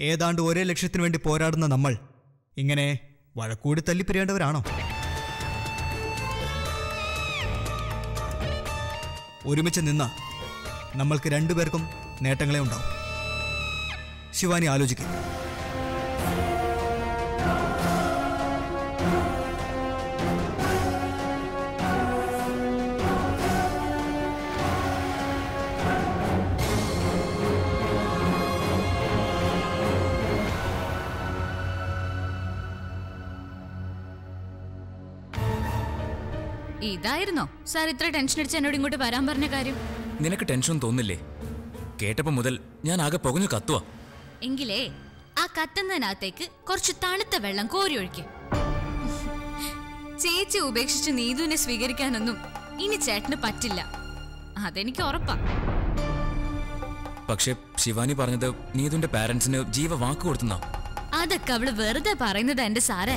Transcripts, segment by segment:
ഏതാണ്ട് ഒരേ ലക്ഷ്യത്തിനു വേണ്ടി പോരാടുന്ന നമ്മൾ ഇങ്ങനെ വഴക്കൂടി തല്ലിപ്പിരിയേണ്ടവരാണോ ഒരുമിച്ച് നിന്ന നമ്മൾക്ക് രണ്ടുപേർക്കും നേട്ടങ്ങളെ ഉണ്ടാവും. ശിവാനി ആലോചിക്കും. ഇതായിരുന്നോ. സാർ ഇത്ര ടെൻഷൻ അടിച്ച് എന്നോട് ഇങ്ങോട്ട് വരാൻ പറഞ്ഞ കാര്യം. നിനക്ക് ടെൻഷൻ തോന്നില്ലേ? കേട്ടപ്പോ മുതൽ ഞാൻ ആകെ പുകഞ്ഞു കത്തുവാ. എങ്കിലേ ആ കത്തുന്നതിനകത്തേക്ക് കുറച്ച് തണുത്ത വെള്ളം കോരി ഒഴിക്കും. ചേച്ചി ഉപേക്ഷിച്ച് നീതുവിനെ സ്വീകരിക്കാനൊന്നും ഇനി ചേട്ടന് പറ്റില്ല. അതെനിക്ക് ഉറപ്പാ. പക്ഷെ ശിവാനി പറഞ്ഞത് നീതുന്റെ പാരന്റ്സിന് ജീവ വാക്ക് കൊടുത്തുന്നോ. അതൊക്കെ അവൾ വെറുതെ പറയുന്നത് എന്റെ സാറേ.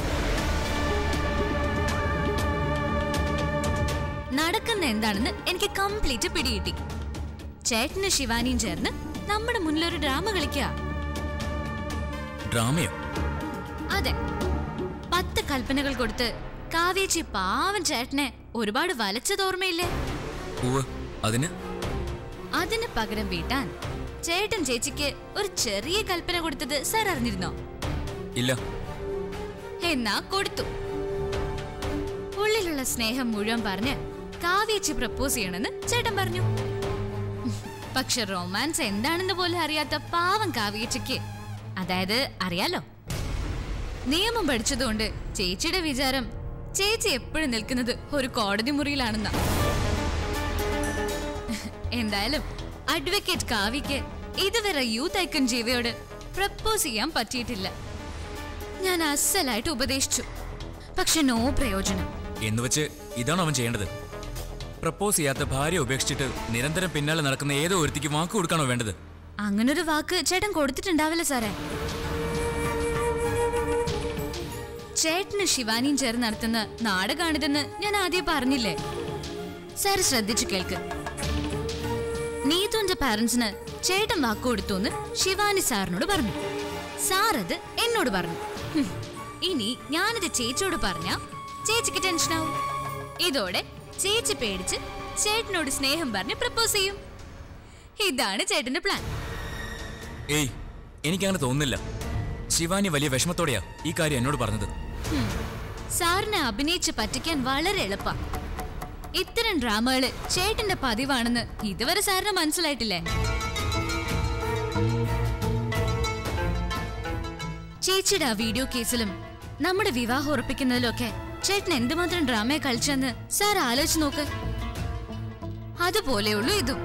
നടക്കുന്ന എന്താണെന്ന് എനിക്ക് കംപ്ലീറ്റ് പിടികിട്ടി ചേട്ടന് ശിവാനിയും ചേർന്ന് നമ്മുടെ മുന്നിൽ ഒരു ഡ്രാമ കളിക്കുക ഡ്രാമയോ അതെ. പത്ത് കൽപ്പനകൾ കൊടുത്ത് കാവേച്ചി പാവൻ ചേട്ടനെ ഒരുപാട് വലച്ചത് ഓർമ്മയില്ലേ? പൂവ് അതിന്? അതിന് പകരം വീട്ടാൻ ചേട്ടൻ ചേച്ചിക്ക് ഒരു ചെറിയ കൽപ്പന കൊടുത്തത് സാർ അറിഞ്ഞിരുന്നോ? ഇല്ല. എന്നാ കൊടുത്തു. ഉള്ളിലുള്ള സ്നേഹം മുഴുവൻ പറഞ്ഞ് കാവേച്ചി പ്രപ്പോസ് ചെയ്യണമെന്ന് ചേട്ടൻ പറഞ്ഞു. പക്ഷെ റൊമാൻസ് എന്താണെന്ന് പോലും അറിയാത്ത പാവം കാവ്യച്ചയ്ക്ക് അതായത് അറിയാലോ? നിയമം പഠിച്ചതുകൊണ്ട് ചേച്ചിയുടെ വിചാരം ചേച്ചി എപ്പോഴും നിൽക്കുന്നത് ഒരു കോടതി മുറിയിലാണെന്ന. എന്തായാലും അഡ്വക്കേറ്റ് കാവ്യക്ക് ഇതുവരെ യൂത്ത് ഐക്കൺ ജീവയോട് പ്രപ്പോസ് ചെയ്യാൻ പറ്റിയിട്ടില്ല. ഞാൻ അസലായിട്ട് ഉപദേശിച്ചു. പക്ഷെ നോ പ്രയോജനം. എന്നുവെച്ച് ഇതാണ് അവൻ ചെയ്യേണ്ടത്? പ്രപ്പോസ് ചെയ്യാത്ത ഭാര്യ ഉപേക്ഷിച്ചിട്ട് നിരന്തരം പിന്നാലെ നടക്കുന്ന ഏതോ ഒരുത്തിക്ക് വാക്ക് കൊടുക്കാണോ വേണ്ടത്? അങ്ങനൊരു വാക്ക് ചേട്ടൻ കൊടുത്തിട്ടുണ്ടാവില്ല സാറേ. ചേട്ടന് ശിവാനിയും ചേർന്ന് നടത്തുന്ന നാടകാണിതെന്ന് ഞാൻ ആദ്യം പറഞ്ഞില്ലേ? സാർ ശ്രദ്ധിച്ചു കേൾക്ക്. നീതുന്റെ പാരന്റ്സിന് ചേട്ടൻ വാക്ക് കൊടുത്തു എന്ന് ശിവാനി സാറിനോട് പറഞ്ഞു. സാർ അത് എന്നോട് പറഞ്ഞു. ഇനി ഞാനിത് ചേച്ചിയോട് പറഞ്ഞ ചേച്ചിക്ക് ടെൻഷനാവും ഇതോടെ ചേച്ചി പേടിച്ച് ചേട്ടനോട് സ്നേഹം പറഞ്ഞ് പ്രപ്പോസ് ചെയ്യും. ഇതാണ് ചേട്ടന്റെ പ്ലാൻ ഏയ് എനിക്കങ്ങനെ തോന്നുന്നില്ല. ശിവാനി വലിയ വിഷമത്തോടെയാ ഈ കാര്യം എന്നോട് പറഞ്ഞത്. സാറിനെ അഭിനയിച്ച് പറ്റിക്കാൻ വളരെ എളുപ്പാ. ഇത്തരം ഡ്രാമകൾ ചേട്ടന്റെ പതിവാണെന്ന് ഇതുവരെ സാറിന് മനസ്സിലായിട്ടില്ലേ? ചേച്ചിയുടെ ആ വീഡിയോ കേസിലും നമ്മുടെ വിവാഹം ഉറപ്പിക്കുന്നതിലും ഒക്കെ ചേട്ടൻ എന്തുമാത്രം ഡ്രാമയെ കളിച്ചെന്ന് സാർ ആലോചിച്ച് നോക്ക്. അതുപോലെയുള്ളൂ ഇതും.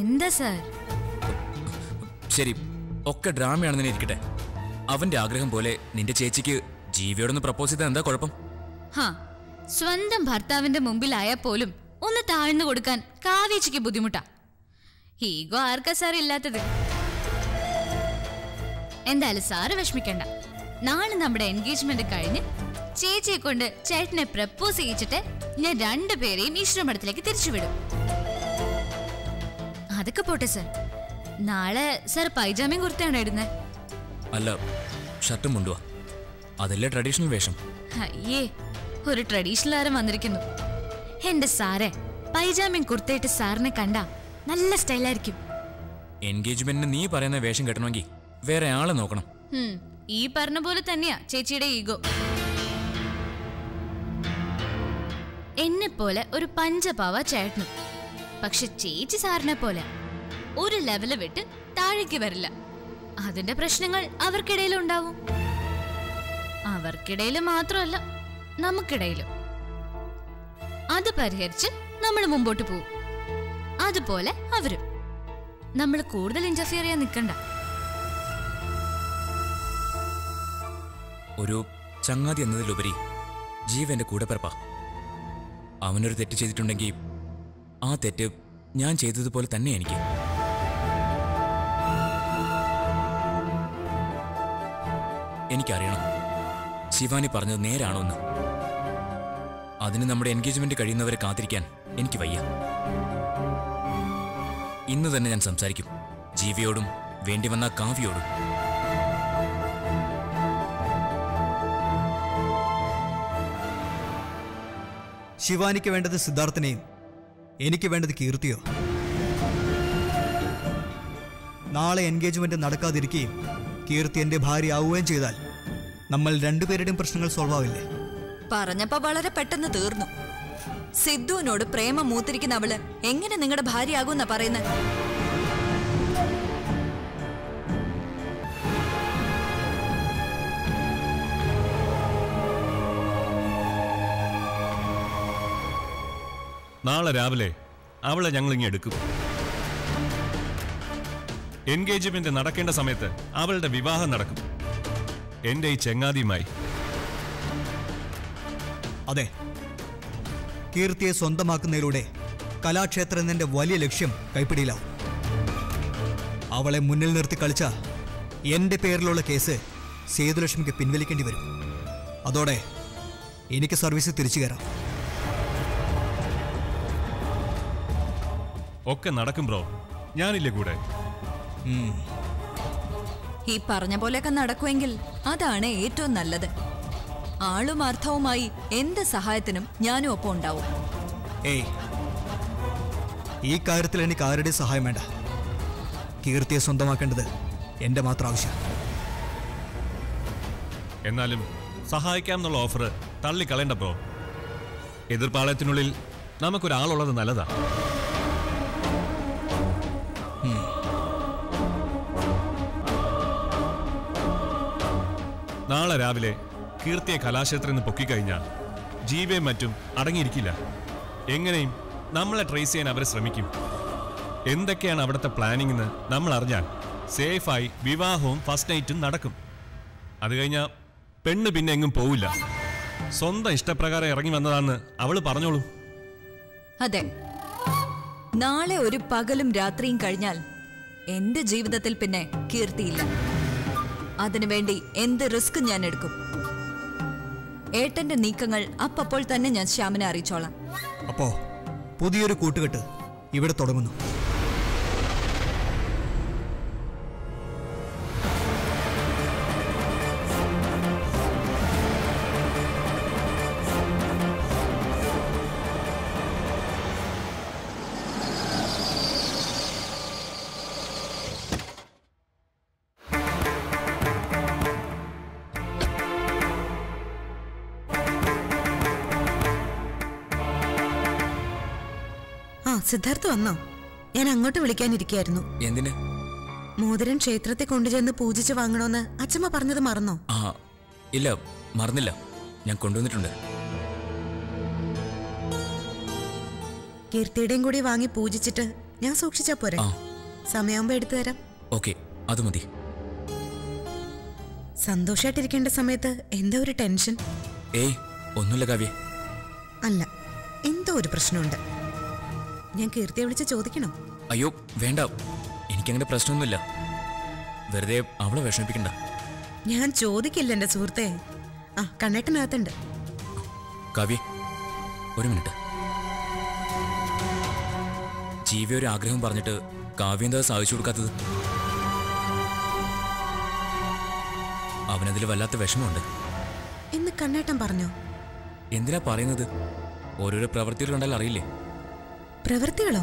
എന്താ സാർ? ശരി ഒക്കെ ഡ്രാമയാണെന്ന് ഇരിക്കട്ടെ. അവന്റെ ആഗ്രഹം പോലെ നിന്റെ ചേച്ചിക്ക് ജീവിയോടൊന്ന് പ്രപ്പോസ് ചെയ്താൽ എന്താ കുഴപ്പം? ഹാ സ്വന്തം ഭർത്താവിന്റെ മുമ്പിലായാൽ പോലും ഒന്ന് താഴ്ന്നു കൊടുക്കാൻ കാവേച്ചിക്ക് ബുദ്ധിമുട്ടാ. ഈഗോ ആർക്കാ സാർ ഇല്ലാത്തത്? എന്തായാലും സാറ് വിഷമിക്കണ്ട. നാളെ നമ്മുടെ എൻഗേജ്മെന്റ് കഴിഞ്ഞ് ചേച്ചിയെ കൊണ്ട് ചേട്ടനെ പ്രപ്പോസ് ചെയ്യിച്ചിട്ട് ഞാൻ രണ്ടുപേരെയും ഈശ്വരമഠത്തിലേക്ക് തിരിച്ചുവിടും. അതൊക്കെ പോട്ടെ സർ നാളെ സർ പൈജാമയും കുർത്തയാണോ ഇടുന്നത് അല്ല ഷർട്ടും മുണ്ടുവാ അതല്ലേ ട്രഡീഷണൽ വേഷം. അയ്യേ ഒരു ട്രഡീഷണൽ ആരം വന്നിരിക്കുന്നു. എന്റെ സാറെ പൈജാമയും കുർത്തയിട്ട് സാറിനെ കണ്ട നല്ല സ്റ്റൈലായിരിക്കും എൻഗേജ്മെന്റിന് നീ പറയുന്ന വേഷം കെട്ടണമെങ്കിൽ വേറെ ആളെ നോക്കണം. ഈ പറഞ്ഞ പോലെ തന്നെയാ ചേച്ചിയുടെ ഈഗോ. എന്നെ പോലെ ഒരു പഞ്ചപാവ ചേട്ടനും. പക്ഷെ ചേച്ചി സാറിനെ പോലെ ഒരു ലെവൽ വിട്ട് താഴേക്ക് വരില്ല. അതിന്റെ പ്രശ്നങ്ങൾ അവർക്കിടയിൽ ഉണ്ടാവും. അവർക്കിടയിൽ മാത്രമല്ല നമുക്കിടയിലും. അത് പരിഹരിച്ച് നമ്മൾ മുമ്പോട്ട് പോകും അതുപോലെ അവരും. നമ്മൾ കൂടുതൽ ഇന്റർഫിയർ ചെയ്യാൻ നിൽക്കണ്ട. ഒരു ചങ്ങാതി എന്നതിലുപരി ജീവ ജീവന്റെ കൂടെപ്പിറപ്പാ അവനൊരു തെറ്റ് ചെയ്തിട്ടുണ്ടെങ്കിൽ ആ തെറ്റ് ഞാൻ ചെയ്തതുപോലെ തന്നെ എനിക്ക്. എനിക്കറിയണം. ശിവാനി പറഞ്ഞത് നേരാണോ എന്ന് അതിന് നമ്മുടെ എൻഗേജ്മെന്റ് കഴിയുന്നവരെ കാത്തിരിക്കാൻ എനിക്ക് വയ്യ. ഇന്ന് തന്നെ ഞാൻ സംസാരിക്കും. ജീവിയോടും വേണ്ടി വന്ന കാവ്യോടും ശിവാനിക്ക് വേണ്ടത് സിദ്ധാർത്ഥനെയും എനിക്ക് വേണ്ടത് കീർത്തിയോ? നാളെ എൻഗേജ്മെന്റ് നടക്കാതിരിക്കുകയും കീർത്തി എന്റെ ഭാര്യ ആവുകയും ചെയ്താൽ നമ്മൾ രണ്ടുപേരുടെയും പ്രശ്നങ്ങൾ സോൾവ് ആവില്ലേ? പറഞ്ഞപ്പോ വളരെ പെട്ടെന്ന് തീർന്നു. സിദ്ധുവിനോട് പ്രേമം മൂത്തിരിക്കുന്ന അവൾ എങ്ങനെ നിങ്ങളുടെ ഭാര്യയാകുമെന്നാ പറയുന്നത് നാളെ രാവിലെ അവളെ ഞങ്ങൾ ഇങ്ങ് എടുക്കും. എൻഗേജ്മെന്റ് നടക്കേണ്ട സമയത്ത് അവളുടെ വിവാഹം നടക്കും. എന്റെ ഈ ചെങ്ങാതിയുമായി. അതെ. കീർത്തിയെ സ്വന്തമാക്കുന്നതിലൂടെ കലാക്ഷേത്രം എന്നെ വലിയ ലക്ഷ്യം കൈപ്പിടിയിലാവും അവളെ മുന്നിൽ നിർത്തി കളിച്ച എന്റെ പേരിലുള്ള കേസ് സേതുലക്ഷ്മിക്ക് പിൻവലിക്കേണ്ടി വരും. അതോടെ എനിക്ക് സർവീസ് തിരിച്ചു കയറാം. ഒക്കെ നടക്കും ബ്രോ. ഞാനില്ലേ കൂടെ? ഈ പറഞ്ഞ പോലെയൊക്കെ നടക്കുമെങ്കിൽ അതാണ് ഏറ്റവും നല്ലത്. ആളും അർത്ഥവുമായി എന്ത് സഹായത്തിനും ഞാനും ഒപ്പം ഉണ്ടാവും. ഏയ്. ഈ കാര്യത്തിൽ എനിക്ക് ആരുടെ സഹായം വേണ്ട. കീർത്തിയെ സ്വന്തമാക്കേണ്ടത് എന്റെ മാത്രം ആവശ്യം. എന്നാലും സഹായിക്കാം എന്നുള്ള ഓഫർ തള്ളിക്കളയണ്ട ബ്രോ. എതിർപ്പാളയത്തിനുള്ളിൽ നമുക്കൊരാളുള്ളത് നല്ലതാ. നാളെ രാവിലെ കീർത്തിയെ കലാക്ഷേത്രത്തിൽ നിന്ന് പൊക്കിക്കഴിഞ്ഞാൽ ജീവയും മറ്റും അടങ്ങിയിരിക്കില്ല. എങ്ങനെയും നമ്മളെ ട്രേസ് ചെയ്യാൻ അവരെ ശ്രമിക്കും. എന്തൊക്കെയാണ് അവിടുത്തെ പ്ലാനിംഗ് എന്ന് നമ്മൾ അറിഞ്ഞാൽ സേഫായി വിവാഹവും ഫസ്റ്റ് നൈറ്റും നടക്കും. അത് കഴിഞ്ഞാൽ പെണ്ണ് പിന്നെ എങ്ങും പോവില്ല. സ്വന്തം ഇഷ്ടപ്രകാരം ഇറങ്ങി വന്നതാണെന്ന് അവൾ പറഞ്ഞോളൂ. അതെ. നാളെ ഒരു പകലും രാത്രിയും കഴിഞ്ഞാൽ എന്റെ ജീവിതത്തിൽ പിന്നെ കീർത്തിയില്ല. അതിനുവേണ്ടി എന്ത് റിസ്ക് ഞാൻ എടുക്കും? ഏട്ടന്റെ നീക്കങ്ങൾ അപ്പപ്പോൾ തന്നെ ഞാൻ ശ്യാമിനെ അറിയിച്ചോളാം. അപ്പോ പുതിയൊരു കൂട്ടുകെട്ട് ഇവിടെ തുടങ്ങുന്നു. സിദ്ധാർത്ഥ് വന്നോ? ഞാൻ അങ്ങോട്ട് വിളിക്കാനിരിക്കായിരുന്നു. എന്തിന്? മോതിരൻ ക്ഷേത്രത്തെ കൊണ്ടുചെന്ന് പൂജിച്ച് വാങ്ങണോന്ന് അച്ഛമ്മ പറഞ്ഞത് മറന്നോ? ആ ഇല്ല മറന്നില്ല. ഞാൻ കൊണ്ടുവന്നിട്ടുണ്ട്. കീർത്തിയുടെയും കൂടി വാങ്ങി പൂജിച്ചിട്ട് ഞാൻ സൂക്ഷിച്ചാ പോരെ? ആ. സമയമാകുമ്പോ എടുത്തു തരാം. ഓക്കെ അത് മതി. സന്തോഷായിട്ടിരിക്കേണ്ട സമയത്ത് എന്താ ഒരു ടെൻഷൻ? ഏയ് ഒന്നുമില്ല കാവ്യ. അല്ല എന്തോ ഒരു പ്രശ്നമുണ്ട്. ഞാൻ കീർത്തിയെ വിളിച്ച് ചോദിക്കണം? അയ്യോ വേണ്ട. എനിക്കങ്ങനെ പ്രശ്നമൊന്നുമില്ല. വെറുതെ അവളെ വിഷമിപ്പിക്കണ്ട. ഞാൻ ചോദിക്കില്ല എന്റെ സുഹൃത്തെ. ആ കണ്ണേട്ടനകത്തുണ്ട്. കവി ഒരു മിനിറ്റ്. ജീവി ഒരു ആഗ്രഹം പറഞ്ഞിട്ട് കാവ്യ എന്താ സാധിച്ചു കൊടുക്കാത്തത്? അവനതിൽ വല്ലാത്ത വിഷമമുണ്ട്. എന്ന് കണ്ണേട്ടൻ പറഞ്ഞോ? എന്തിനാ പറയുന്നത്? ഓരോരോ പ്രവൃത്തികൾ കണ്ടാൽ അറിയില്ലേ? പ്രവൃത്തികളോ?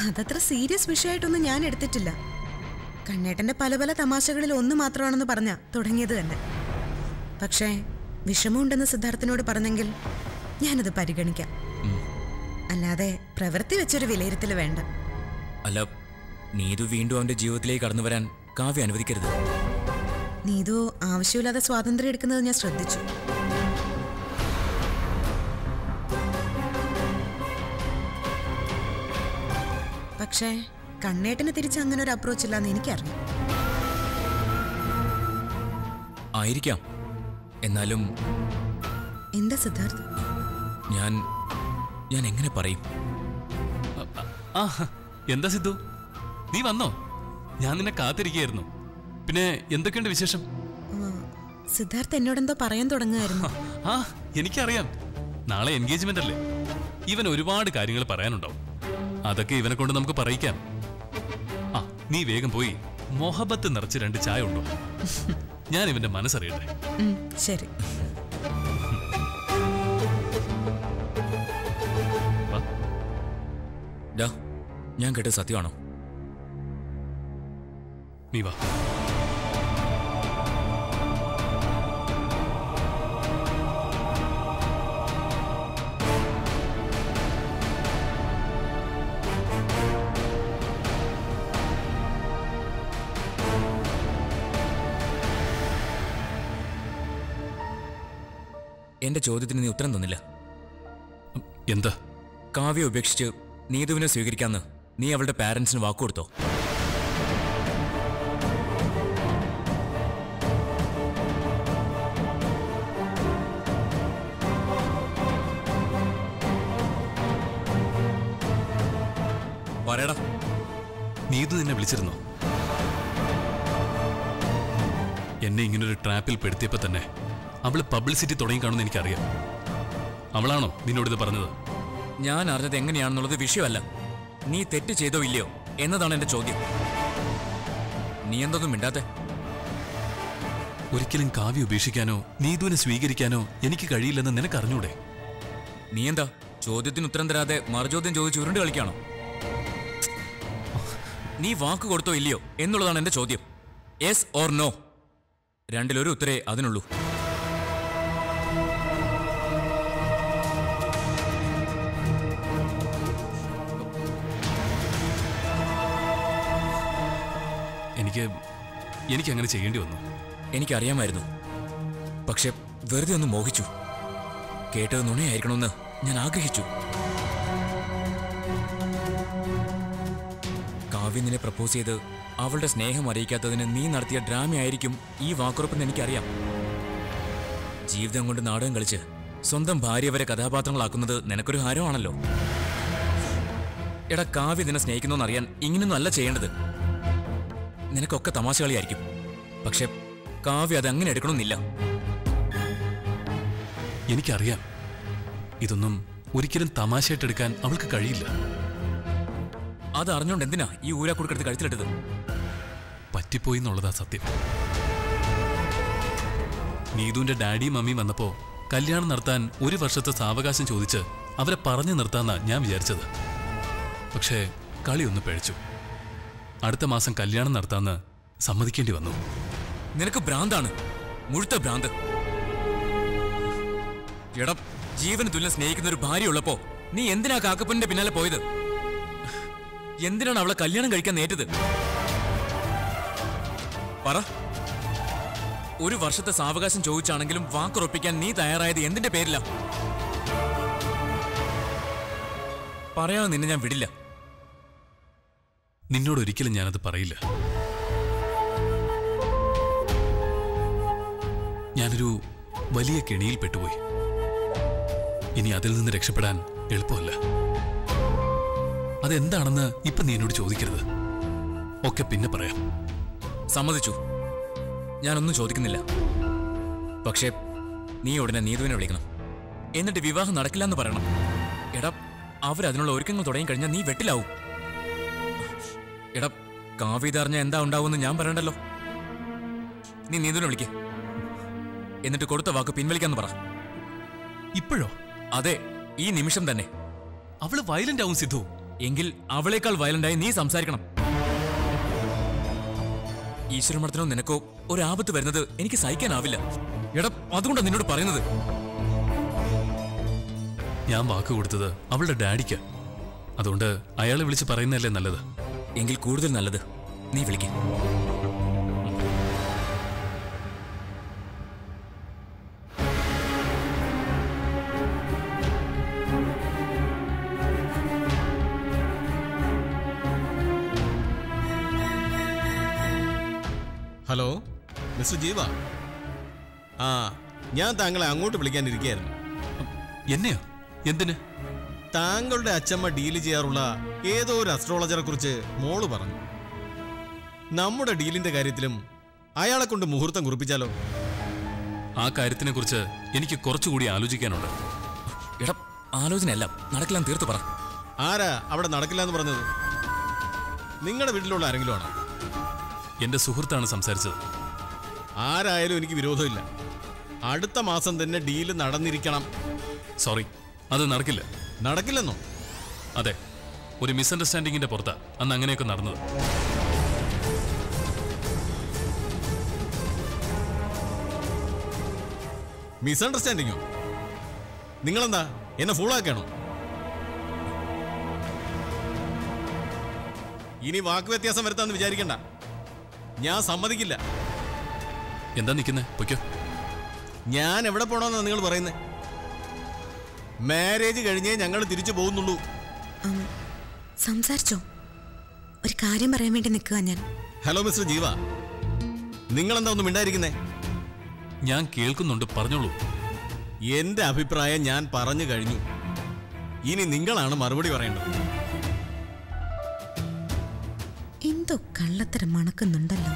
അതത്ര സീരിയസ് വിഷയമായിട്ടൊന്നും ഞാൻ എടുത്തിട്ടില്ല. കണ്ണേട്ടന്റെ പല പല തമാശകളിൽ ഒന്ന് മാത്രമാണെന്ന് പറഞ്ഞ തുടങ്ങിയത് തന്നെ. പക്ഷേ വിഷമമുണ്ടെന്ന് സിദ്ധാർത്ഥിനോട് പറഞ്ഞെങ്കിൽ ഞാനത് പരിഗണിക്കാം. അല്ലാതെ പ്രവൃത്തി വെച്ചൊരു വിലയിരുത്തൽ വേണ്ട. അല്ല നീതു വീണ്ടും അവന്റെ ജീവിതത്തിലേക്ക് കടന്നു വരാൻ കാവ്യ അനുവദിക്കരുത്. നീതു ആവശ്യമില്ലാതെ സ്വാതന്ത്ര്യം എടുക്കുന്നത് ഞാൻ ശ്രദ്ധിച്ചു. പക്ഷേ കണ്ണേട്ടന് തിരിച്ച് അങ്ങനെ ഒരു അപ്രോച്ച് ഇല്ലാന്ന് എനിക്കറിയാം. ആയിരിക്കാം. എന്നാലും എന്താ സിദ്ധാർത്ഥ്? ഞാൻ ഞാൻ എങ്ങനെ പറയും? ആ എന്താ സിദ്ധു? നീ വന്നോ? ഞാൻ നിന്നെ കാത്തിരിക്കുകയായിരുന്നു. പിന്നെ എന്തൊക്കെയുണ്ട് വിശേഷം? സിദ്ധാർത്ഥ് എന്നോടെന്തോ പറയാൻ തുടങ്ങുമായിരുന്നു ആ എനിക്കറിയാം. നാളെ എൻഗേജ്മെന്റ് അല്ലേ? ഇവൻ ഒരുപാട് കാര്യങ്ങൾ പറയാനുണ്ടാവും. അതൊക്കെ ഇവനെ കൊണ്ട് നമുക്ക് പറയിക്കാം. ആ നീ വേഗം പോയി മൊഹബത്ത് നിറച്ച് രണ്ട് ചായ ഉണ്ടോ? ഞാൻ ഇവന്റെ മനസ്സറിയട്ടെ. ശരി. ഞാൻ കേട്ട സത്യമാണോ? നീ വാ. എന്റെ ചോദ്യത്തിന് നീ ഉത്തരം തന്നില്ല. എന്താ? കാവ്യ ഉപേക്ഷിച്ച് നീതുവിനെ സ്വീകരിക്കാന്ന് നീ അവളുടെ പാരന്റ്സിന് വാക്കുകൊടുത്തോ പറയടാ. നീതു നിന്നെ വിളിച്ചിരുന്നോ? എന്നെ ഇങ്ങനൊരു ട്രാപ്പിൽ പെടുത്തിയപ്പോ തന്നെ അവൾ പബ്ലിസിറ്റി തുടങ്ങി കാണുമെന്ന് എനിക്കറിയാം. അവളാണോ നിന്നോടിത് പറഞ്ഞത്? ഞാൻ അറിഞ്ഞത് എങ്ങനെയാണെന്നുള്ളത് വിഷയമല്ല. നീ തെറ്റ് ചെയ്തോ ഇല്ലയോ എന്നതാണ് എന്റെ ചോദ്യം. നീ എന്തൊന്നും മിണ്ടാത്തെ? ഒരിക്കലും കാവ്യ ഉപേക്ഷിക്കാനോ നീതുവിനെ സ്വീകരിക്കാനോ എനിക്ക് കഴിയില്ലെന്ന് നിനക്ക് അറിഞ്ഞൂടെ നീ എന്താ? ചോദ്യത്തിന് ഉത്തരം തരാതെ മറുചോദ്യം ചോദിച്ച് ഉരുണ്ട് കളിക്കാണോ നീ വാക്ക് കൊടുത്തോ ഇല്ലയോ എന്നുള്ളതാണ് എന്റെ ചോദ്യം. യെസ് ഓർ നോ രണ്ടിലൊരു ഉത്തരേ അതിനുള്ളൂ. എനിക്ക് എനിക്ക് അങ്ങനെ ചെയ്യേണ്ടി വന്നു. എനിക്കറിയാമായിരുന്നു. പക്ഷെ വെറുതെ ഒന്ന് മോഹിച്ചു. കേട്ടത് നുണയായിരിക്കണമെന്ന് ഞാൻ ആഗ്രഹിച്ചു. കാവ്യനെ പ്രപ്പോസ് ചെയ്ത് അവളുടെ സ്നേഹം അറിയിക്കാത്തതിന് നീ നടത്തിയ ഡ്രാമയായിരിക്കും ഈ വാക്കുറപ്പെന്ന് എനിക്കറിയാം. ജീവിതം കൊണ്ട് നാടകം കളിച്ച് സ്വന്തം ഭാര്യ വരെ കഥാപാത്രങ്ങളാക്കുന്നത് നിനക്കൊരു ഹാരമാണല്ലോ. എടാ കാവ്യ നിന്നെ സ്നേഹിക്കുന്നോന്നറിയാൻ ഇങ്ങനൊന്നും അല്ല ചെയ്യേണ്ടത്. നിനക്കൊക്കെ തമാശ കളിയായിരിക്കും പക്ഷെ കാവ്യ അത് അങ്ങനെ എടുക്കണമെന്നില്ല. എനിക്കറിയാം. ഇതൊന്നും ഒരിക്കലും തമാശയായിട്ടെടുക്കാൻ അവൾക്ക് കഴിയില്ല. അത് അറിഞ്ഞോണ്ട് എന്തിനാ ഈ ഊരാക്കുടുക്കെടുത്ത് കഴുത്തിലിട്ടത്? പറ്റിപ്പോയി എന്നുള്ളതാ സത്യം. നീതുവിന്റെ ഡാഡിയും മമ്മിയും വന്നപ്പോ കല്യാണം നടത്താൻ ഒരു വർഷത്തെ സാവകാശം ചോദിച്ച് അവരെ പറഞ്ഞു നിർത്താന്നാ ഞാൻ വിചാരിച്ചത്. പക്ഷേ കളി ഒന്ന് പഴിച്ചു അടുത്ത മാസം കല്യാണം നടത്താന്ന് സമ്മതിക്കേണ്ടി വന്നു. നിനക്ക് ഭ്രാന്താണ്. മുഴുത്ത ഭ്രാന്ത്. എടം ജീവന് തുല്യം സ്നേഹിക്കുന്ന ഒരു ഭാര്യ ഉള്ളപ്പോ നീ എന്തിനാ കാക്കപ്പന്റെ പിന്നാലെ പോയത്? എന്തിനാണ് അവളെ കല്യാണം കഴിക്കാൻ നേറ്റത് പറ. ഒരു വർഷത്തെ സാവകാശം ചോദിച്ചാണെങ്കിലും വാക്കുറപ്പിക്കാൻ നീ തയ്യാറായത് എന്തിന്റെ പേരിലാ? പറയാതെ നിന്നെ ഞാൻ വിടില്ല. നിന്നോട് ഒരിക്കലും ഞാനത് പറയില്ല. ഞാനൊരു വലിയ കെണിയിൽ പെട്ടുപോയി. ഇനി അതിൽ നിന്ന് രക്ഷപ്പെടാൻ എളുപ്പമല്ല. അതെന്താണെന്ന് ഇപ്പൊ നീ എന്നോട് ചോദിക്കരുത്. ഒക്കെ പിന്നെ പറയാം. സമ്മതിച്ചു. ഞാനൊന്നും ചോദിക്കുന്നില്ല. പക്ഷേ നീ ഉടനെ നീതുവിനെ വിളിക്കണം. എന്നിട്ട് വിവാഹം നടക്കില്ല എന്ന് പറയണം. എടാ അവരതിനുള്ള ഒരുക്കങ്ങൾ തുടങ്ങി കഴിഞ്ഞാൽ നീ വെട്ടിലാവും. എടാ കാവ്യ ഇതറിഞ്ഞ എന്താ ഉണ്ടാവുമെന്ന് ഞാൻ പറയണ്ടല്ലോ. നീ നീന്തുനെ വിളിക്ക. എന്നിട്ട് കൊടുത്ത വാക്ക് പിൻവലിക്കാന്ന് പറ. ഇപ്പോഴോ? അതെ ഈ നിമിഷം തന്നെ. അവൾ വയലന്റ് ആവും സിദ്ധു. എങ്കിൽ അവളേക്കാൾ വയലന്റായി നീ സംസാരിക്കണം. ഈശ്വരമഠത്തിനോ നിനക്കോ ഒരു ആപത്ത് വരുന്നത് എനിക്ക് സഹിക്കാനാവില്ല. എടാ അതുകൊണ്ടാണ് നിന്നോട് പറയുന്നത്. ഞാൻ വാക്ക് കൊടുത്തത് അവളുടെ ഡാഡിക്ക്. അതുകൊണ്ട് അയാളെ വിളിച്ച് പറയുന്നതല്ലേ നല്ലത്. എങ്കിൽ കൂടുതൽ നല്ലത്. നീ വിളിക്ക. Hello mister Jeeva. ആ ഞാൻ താങ്കളെ അങ്ങോട്ട് വിളിക്കാനിരിക്കുകയായിരുന്നു എന്നെയോ? എന്തിന്? താങ്കളുടെ അച്ചമ്മ ഡീൽ ചെയ്യാറുള്ള ഏതോ ഒരു അസ്ട്രോളജറെ കുറിച്ച് മോൾ പറഞ്ഞു. നമ്മുടെ ഡീലിന്റെ കാര്യത്തിലും അയാളെ കൊണ്ട് മുഹൂർത്തം കുറിപ്പിച്ചാലോ? ആ കാര്യത്തിനെ കുറിച്ച് എനിക്ക് കുറച്ചുകൂടി ആലോചിക്കാനുണ്ട്. എടാ ആലോചനയല്ല നടക്കില്ലാന്ന് തീർത്ത് പറ. ആരാ അവിടെ നടക്കില്ല എന്ന് പറഞ്ഞത്? നിങ്ങളുടെ വീട്ടിലുള്ള ആരെങ്കിലും ആണോ? എന്റെ സുഹൃത്താണ് സംസാരിച്ചത്. ആരായാലും എനിക്ക് വിരോധമില്ല. അടുത്ത മാസം തന്നെ ഡീൽ നടന്നിരിക്കണം. സോറി അത് നടക്കില്ല. നടക്കില്ലെന്നോ? അതെ. ഒരു മിസ്അണ്ടർസ്റ്റാൻഡിങ്ങിന്റെ പുറത്താ അന്ന് അങ്ങനെയൊക്കെ നടന്നത്. മിസ്അണ്ടർസ്റ്റാൻഡിങ്ങോ നിങ്ങളെന്താ? എന്നെ ഫൂളാക്കണോ ഇനി വാക്ക് വ്യത്യാസം വരുത്താന്ന് വിചാരിക്കണ്ട. ഞാൻ സമ്മതിക്കില്ല. എന്താ നിൽക്കുന്നേ പൊയ്ക്കോ. ഞാൻ എവിടെ പോണമെന്നാണ് നിങ്ങൾ പറയുന്നത് മാരേജ് കഴിഞ്ഞേ ഞങ്ങൾ തിരിച്ചു പോകുന്നുള്ളൂ. സംസാരിച്ചോ? ഒരു കാര്യം പറയാൻ വേണ്ടി നിൽക്കുക ഞാൻ. Hello mister Jeeva. നിങ്ങൾ എന്താ ഒന്നും മിണ്ടായിരിക്കുന്നേ? ഞാൻ കേൾക്കുന്നുണ്ട് പറഞ്ഞോളൂ. എന്റെ അഭിപ്രായം ഞാൻ പറഞ്ഞു കഴിഞ്ഞു. ഇനി നിങ്ങളാണ് മറുപടി പറയേണ്ടത്. എന്തോ കള്ളത്തരം മണക്കുന്നുണ്ടല്ലോ.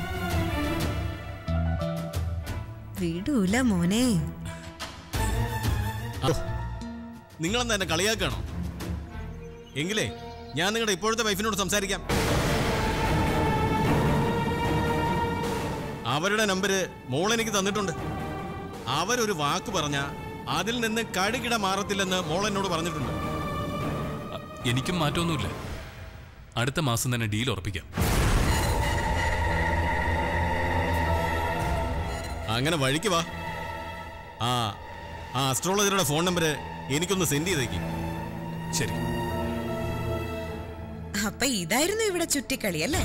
വിടൂല മോനെ. നിങ്ങളെന്താ എന്നെ കളിയാക്കാണോ എങ്കിലേ ഞാൻ നിങ്ങളുടെ ഇപ്പോഴത്തെ വൈഫിനോട് സംസാരിക്കാം. അവരുടെ നമ്പര് മോളെനിക്ക് തന്നിട്ടുണ്ട്. അവരൊരു വാക്ക് പറഞ്ഞ അതിൽ നിന്ന് കടുകിട മാറത്തില്ലെന്ന് മോളെന്നോട് പറഞ്ഞിട്ടുണ്ട്. എനിക്കും മാറ്റമൊന്നുമില്ല. അടുത്ത മാസം തന്നെ ഡീൽ ഉറപ്പിക്കാം. അങ്ങനെ വഴിക്ക് വാ. ആ ആ അസ്ട്രോളജറുടെ ഫോൺ നമ്പർ എനിക്കൊന്ന് സെൻഡ് ചെയ്തേക്ക്. ശരി. അപ്പൊ ഇതായിരുന്നു ഇവിടെ ചുറ്റിക്കളി അല്ലേ?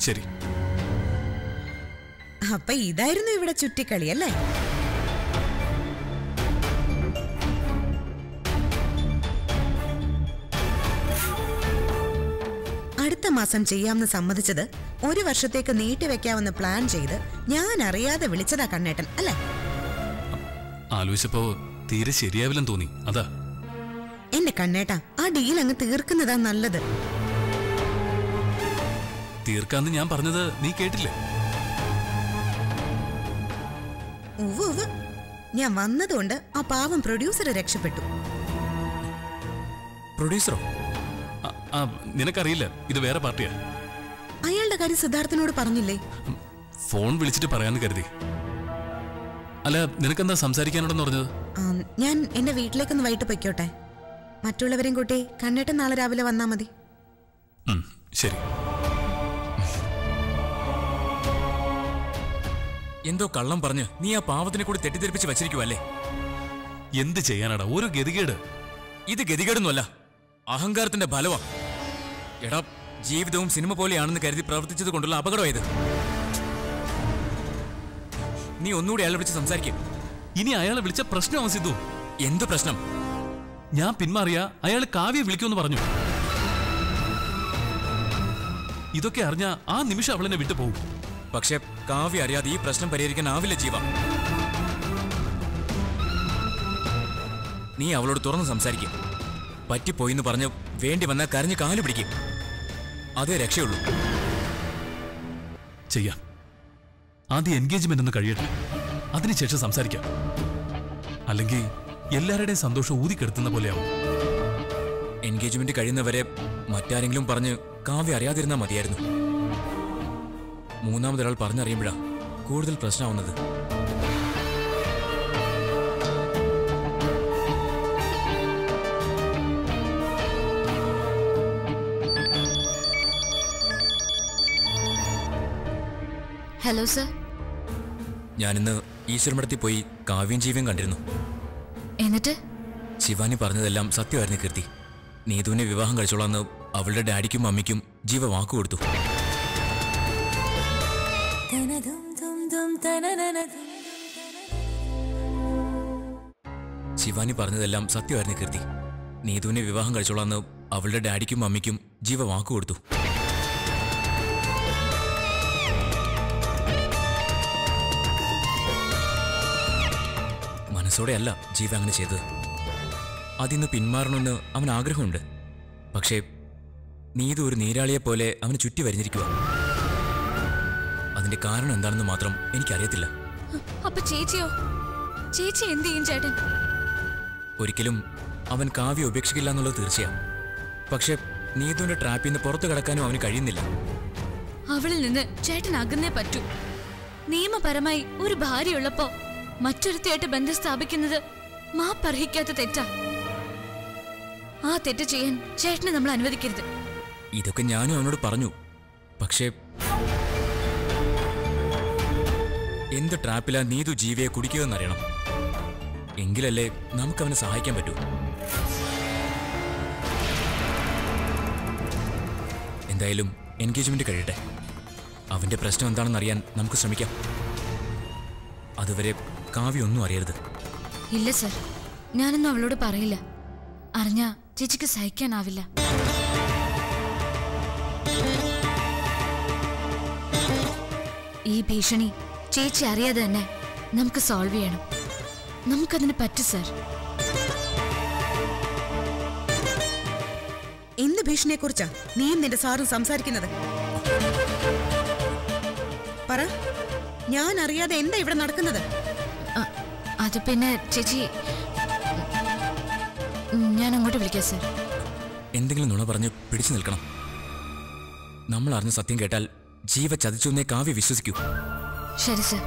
ശരി. അപ്പൊ ഇതായിരുന്നു ഇവിടെ ചുറ്റിക്കളി അല്ലേ? മാസം ചെയ്യാമെന്ന് സമ്മതിച്ചത് ഒരു വർഷത്തേക്ക് നീട്ടിവെക്കാമെന്ന് പ്ലാൻ ചെയ്ത് ഞാൻ അറിയാതെ വിളിച്ചതാ കണ്ണേട്ടൻ അല്ലേ? ആലോചിച്ചപ്പോ തീരെ ശരിയാവില്ലെന്ന് തോന്നി. അതാ. എന്റെ കണ്ണേട്ടാ ആ ഡീൽ അങ്ങ് തീർക്കുന്നതാ നല്ലത്. തീർക്കാന്ന് ഞാൻ പറഞ്ഞത് നീ കേട്ടില്ലേ? ഞാൻ വന്നതുകൊണ്ട് ആ പാവം പ്രൊഡ്യൂസറെ രക്ഷപ്പെട്ടു. പ്രൊഡ്യൂസറോ ആ, നിനക്കറിയില്ല. ഇത് വേറെ പാർട്ടിയാ. അയാളുടെ കാര്യം സിദ്ധാർത്ഥനോട് പറഞ്ഞില്ലേ? ഫോൺ വിളിച്ചിട്ട് പറയാന്ന് കരുതി. അല്ല നിനക്കെന്താ സംസാരിക്കാനുണ്ടെന്ന് പറഞ്ഞത്? ഞാൻ എന്റെ വീട്ടിലേക്കൊന്ന് വൈകിട്ട് പൊയ്ക്കോട്ടെ. മറ്റുള്ളവരെയും കൂട്ടി കണ്ണേട്ടൻ നാളെ രാവിലെ വന്നാ മതി. ശരി. എന്തോ കള്ളം പറഞ്ഞ് നീ ആ പാവത്തിനെ കൂടി തെറ്റിദ്ധരിപ്പിച്ച് വെച്ചിരിക്കുവല്ലേ? എന്ത് ചെയ്യാനാടാ? ഒരു ഗതികേട്. ഇത് ഗതികേടൊന്നുമല്ല. അഹങ്കാരത്തിന്റെ ഫലമാ എടാ ജീവിതവും സിനിമ പോലെയാണെന്ന് കരുതി പ്രവർത്തിച്ചത് കൊണ്ടുള്ള അപകടമായത് നീ ഒന്നുകൂടി അയാളെ വിളിച്ച് സംസാരിക്കും. ഇനി അയാളെ വിളിച്ച പ്രശ്നമാവും സിദ്ധു? എന്ത് പ്രശ്നം? ഞാൻ പിന്മാറിയ അയാൾ കാവ്യ വിളിക്കുമെന്ന് പറഞ്ഞു. ഇതൊക്കെ അറിഞ്ഞ ആ നിമിഷം അവളെന്നെ വിട്ടുപോകും. പക്ഷെ കാവ്യ അറിയാതെ ഈ പ്രശ്നം പരിഹരിക്കാൻ ആവില്ല ജീവ. നീ അവളോട് തുറന്ന് സംസാരിക്കും. പറ്റിപ്പോയിന്ന് പറഞ്ഞ് വേണ്ടി വന്നാൽ കരഞ്ഞ് കാലു പിടിക്കും. അതേ രക്ഷയുള്ളൂ. ചെയ്യാം. ആദ്യം എൻഗേജ്മെന്റ് ഒന്ന് കഴിയട്ടെ. അതിനുശേഷം സംസാരിക്കാം. അല്ലെങ്കിൽ എല്ലാവരുടെയും സന്തോഷം ഊതിക്കെടുത്തുന്ന പോലെയാവും. എൻഗേജ്മെന്റ് കഴിയുന്നവരെ മറ്റാരെങ്കിലും പറഞ്ഞ് കാവ്യ അറിയാതിരുന്നാൽ മതിയായിരുന്നു. മൂന്നാമതൊരാൾ പറഞ്ഞറിയുമ്പോഴാണ് കൂടുതൽ പ്രശ്നമാവുന്നത്. ഹലോ സർ ഞാനിന്ന് ഈശ്വരമടത്തിൽ പോയി കാവ്യം ജീവ്യം കണ്ടിരുന്നു. എന്നിട്ട്? ശിവാനി പറഞ്ഞതെല്ലാം സത്യമായിരുന്നു കീർത്തി. നീതുവിനെ വിവാഹം കഴിച്ചോളാന്ന് അവളുടെ ഡാഡിക്കും അമ്മയ്ക്കും ജീവ വാക്കു കൊടുത്തു. ശിവാനി പറഞ്ഞതെല്ലാം സത്യമായിരുന്നു കീർത്തി. നീതുവിനെ വിവാഹം കഴിച്ചോളാന്ന് അവളുടെ ഡാഡിക്കും അമ്മയ്ക്കും ജീവ വാക്കു കൊടുത്തു. മനസ്സോടെയല്ല ജീവ അങ്ങനെ ചെയ്തത്. അതിന്ന് പിന്മാറണമെന്ന് അവൻ ആഗ്രഹമുണ്ട്. പക്ഷേ നീതു ഒരു നീരാളിയെ പോലെ അവന് ചുറ്റി വരിഞ്ഞിരിക്കുക അതിന്റെ കാരണം എന്താണെന്ന് മാത്രം എനിക്കറിയത്തില്ല. അപ്പൊ ചേച്ചിയോ? ചേച്ചി എന്ത് ചെയ്യും ചേട്ടൻ? ഒരിക്കലും അവൻ കാവ്യ ഉപേക്ഷിക്കില്ല എന്നുള്ളത് തീർച്ചയാണ് പക്ഷെ നീതുവിന്റെ ട്രാപ്പിൽ നിന്ന് പുറത്തു കടക്കാനും അവന് കഴിയുന്നില്ല. അവളിൽ നിന്ന് ചേട്ടൻ അകന്നേ പറ്റൂ. നിയമപരമായി ഒരു ഭാര്യയുള്ളപ്പോ മറ്റൊരുത്തിയായിട്ട് ബന്ധം സ്ഥാപിക്കുന്നത് മാപ്പർഹിക്കാത്ത തെറ്റാ. ആ തെറ്റ് ചെയ്യാൻ ചേട്ടനെ നമ്മൾ അനുവദിക്കരുത്. ഇതൊക്കെ ഞാനും അവനോട് പറഞ്ഞു. പക്ഷേ എന്ത് ട്രാപ്പിലാ നീതു ജീവിയെ കുടിക്കുകയെന്നറിയണം. എങ്കിലല്ലേ നമുക്ക് അവനെ സഹായിക്കാൻ പറ്റൂ. എന്തായാലും എൻഗേജ്മെന്റ് കഴിയട്ടെ. അവന്റെ പ്രശ്നം എന്താണെന്ന് അറിയാൻ നമുക്ക് ശ്രമിക്കാം. അതുവരെ കാവ്യ ഒന്നും അറിയരുത്. ഇല്ല സർ. ഞാനൊന്നും അവളോട് പറയില്ല. അറിഞ്ഞ ചേച്ചിക്ക് സഹിക്കാനാവില്ല. ഈ ഭീഷണി ചേച്ചി അറിയാതെ തന്നെ നമുക്ക് സോൾവ് ചെയ്യണം. നമുക്കതിന് പറ്റും സർ. എന്ത് ഭീഷണിയെ കുറിച്ചാ നീയും നിന്റെ സാറും സംസാരിക്കുന്നത്? പറ. ഞാൻ അറിയാതെ എന്താ ഇവിടെ നടക്കുന്നത്? അത് പിന്നെ ചേച്ചി ഞാൻ അങ്ങോട്ട് വിളിക്കാം സർ. എന്തെങ്കിലും നുണ പറഞ്ഞ് പിടിച്ചു നിൽക്കണം. നമ്മൾ അറിഞ്ഞ സത്യം കേട്ടാൽ ജീവ ചതിച്ചു എന്നേ കാവ്യ വിശ്വസിക്കൂ. ശരി സർ.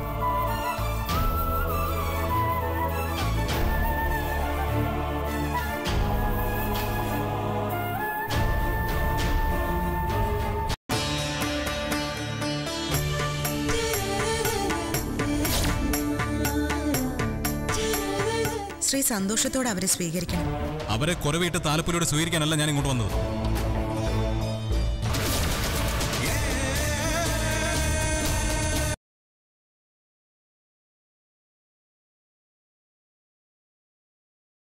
സന്തോഷത്തോടെ അവരെ സ്വീകരിക്കണം. അവരെ കുറവിട്ട് താലപ്പൊലിയോട് സ്വീകരിക്കാനല്ല ഞാൻ ഇങ്ങോട്ട് വന്നത്.